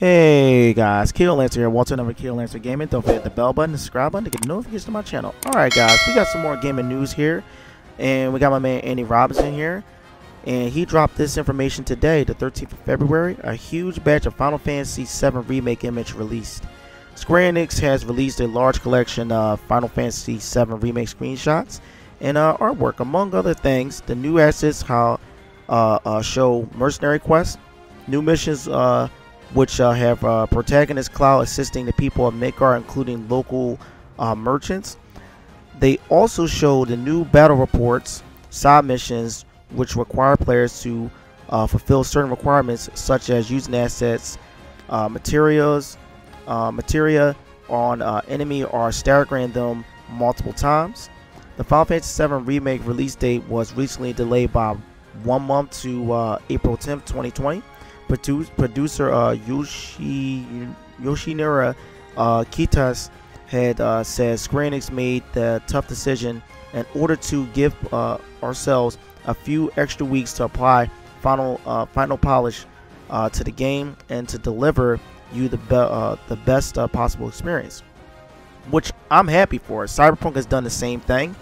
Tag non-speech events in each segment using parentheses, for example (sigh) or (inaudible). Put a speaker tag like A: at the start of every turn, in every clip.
A: Hey guys, Keolancer here. To another Keolancer Gaming. Don't forget the bell button, subscribe button to get notifications to my channel. Alright guys, we got some more gaming news here. And we got my man Andy Robinson here. And he dropped this information today, the 13th of February. A huge batch of Final Fantasy VII Remake image released. Square Enix has released a large collection of Final Fantasy VII Remake screenshots and uh, artwork. Among other things, the new assets how, uh, uh, show Mercenary Quest, new missions uh, which uh, have uh, protagonist Cloud assisting the people of Midgar, including local uh, merchants. They also show the new battle reports, side missions, which require players to uh, fulfill certain requirements, such as using assets, uh, materials, uh, materia on enemy, or staggering them multiple times. The Final Fantasy VII Remake release date was recently delayed by one month to April 10th, 2020 producer uh, Yoshi, Yoshinura uh, Kitase had uh, said Square Enix made the tough decision in order to give uh, ourselves a few extra weeks to apply final uh, final polish uh, to the game and to deliver you the be uh, the best uh, possible experience. Which I'm happy for. Cyberpunk has done the same thing.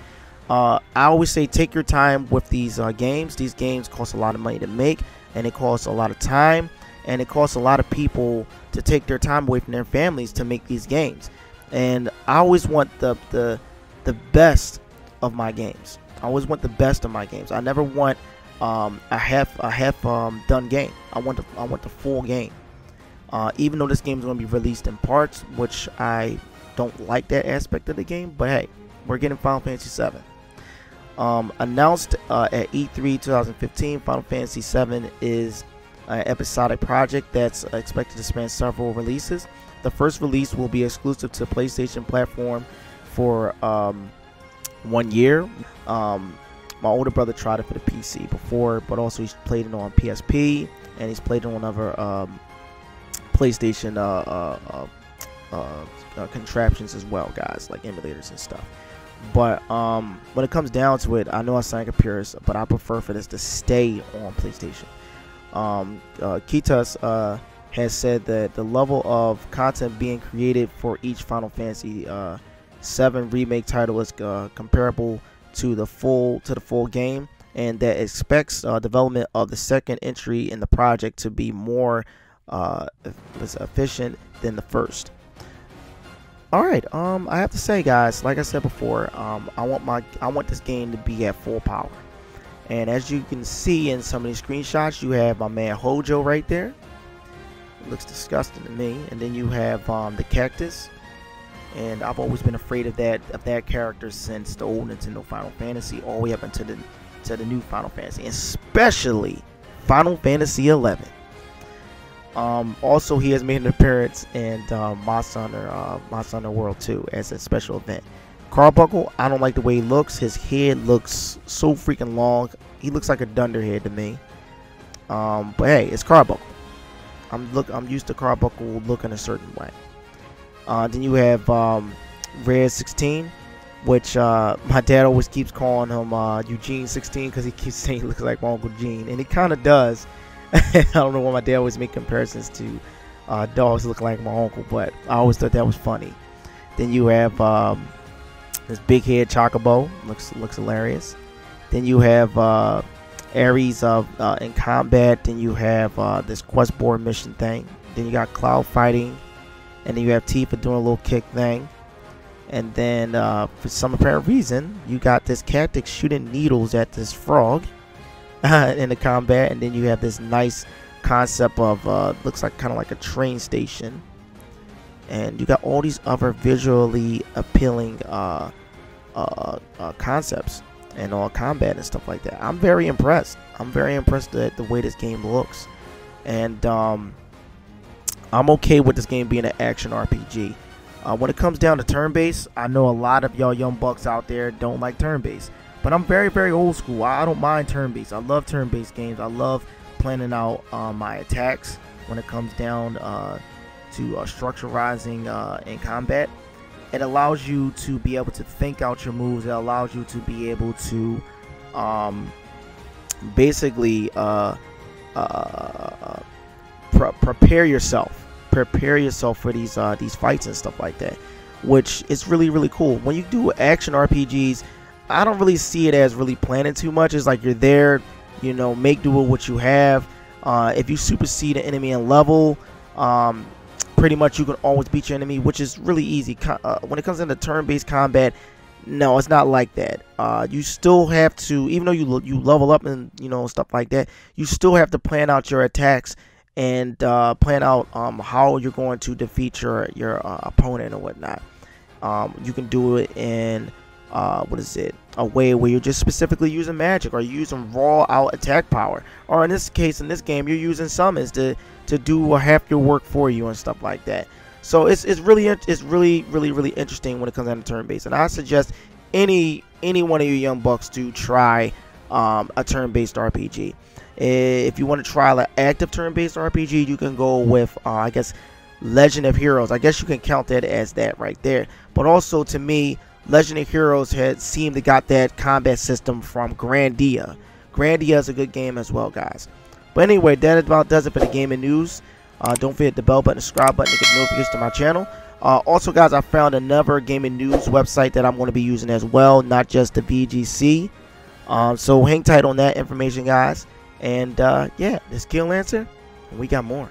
A: Uh, I always say take your time with these uh, games. These games cost a lot of money to make and it costs a lot of time and it costs a lot of people to take their time away from their families to make these games. And I always want the the the best of my games. I always want the best of my games. I never want um, a half a half um, done game. I want the I want the full game. Uh, even though this game is going to be released in parts, which I don't like that aspect of the game, but hey, we're getting Final Fantasy VII. Um, announced uh, at E3 2015, Final Fantasy VII is an episodic project that's expected to span several releases. The first release will be exclusive to PlayStation platform for um, one year. Um, my older brother tried it for the PC before, but also he's played it on PSP and he's played it on other um, PlayStation uh, uh, uh, uh contraptions as well, guys, like emulators and stuff. But um, when it comes down to it, I know I sound like a purist, but I prefer for this to stay on PlayStation. Um, uh, Kitase uh, has said that the level of content being created for each Final Fantasy uh, 7 remake title is uh, comparable to the full to the full game, and that expects uh, development of the second entry in the project to be more uh, efficient than the first. All right. Um, I have to say, guys, like I said before, um, I want my I want this game to be at full power. And as you can see in some of these screenshots, you have my man Hojo right there. It looks disgusting to me. And then you have um, the cactus. And I've always been afraid of that of that character since the old Nintendo Final Fantasy, all the way up into the to the new Final Fantasy, especially Final Fantasy 11. Um, also, he has made an appearance in uh, Monster Hunter, uh, Monster Hunter World 2 as a special event. Carbuckle, I don't like the way he looks. His head looks so freaking long. He looks like a dunderhead to me. Um, but hey, it's Carbuckle. I'm look. I'm used to Carbuckle looking a certain way. Uh, then you have um, Red 16, which uh, (laughs) my dad always keeps calling him uh, Eugene 16 because he keeps (laughs) saying he looks like my Uncle Gene, and he kind of does. (laughs) I don't know why my dad always make comparisons to uh, dogs look like my uncle, but I always thought that was funny. Then you have um, this big head chocobo, looks looks hilarious. Then you have uh, Aeris of uh, in combat. Then you have uh, this quest board mission thing. Then you got Cloud fighting, and then you have Tifa doing a little kick thing. And then uh, for some apparent reason, you got this cactus shooting needles at this frog (laughs) in the combat, and then you have this nice concept of uh, looks like kind of like a train station, and you got all these other visually appealing uh, uh, uh, concepts and all combat and stuff like that. I'm very impressed. I'm very impressed at the way this game looks, and um, I'm okay with this game being an action RPG. Uh, when it comes down to turn-based, I know a lot of y'all young bucks out there don't like turn-based. But I'm very, very old school. I don't mind turn-based. I love turn-based games. I love planning out uh, my attacks when it comes down uh, to uh, structurizing uh, in combat. It allows you to be able to think out your moves. It allows you to be able to um, basically uh, uh, pre- prepare yourself prepare yourself for these these fights and stuff like that, which is really really cool. When you do action RPGs, I don't really see it as really planning too much. It's like you're there, you know, make do with what you have. Uh, if you supersede an enemy in level, um, pretty much you can always beat your enemy, which is really easy. Uh, when it comes into turn-based combat, no, it's not like that. Uh, you still have to, even though you you level up and you know stuff like that, you still have to plan out your attacks and uh, plan out um, how you're going to defeat your your uh, opponent or whatnot. Um, you can do it in uh, what is it? A way where you're just specifically using magic or using raw out attack power, or in this case, in this game, you're using summons to to do half your work for you and stuff like that. So it's, it's really it's really really really interesting when it comes down to turn based, and I suggest any any one of you young bucks to try um, a turn based RPG. If you want to try an active turn based RPG, you can go with uh, I guess Legend of Heroes. I guess you can count that as that right there. But also to me, Legend of Heroes had seemed to got that combat system from Grandia. Grandia is a good game as well, guys. But anyway, that about does it for the gaming news. Uh, don't forget the bell button, subscribe button to get notifications to my channel. Uh, also, guys, I found another gaming news website that I'm going to be using as well, not just the VGC. Um, so hang tight on that information, guys. And uh, yeah, this Keolancer, and we got more.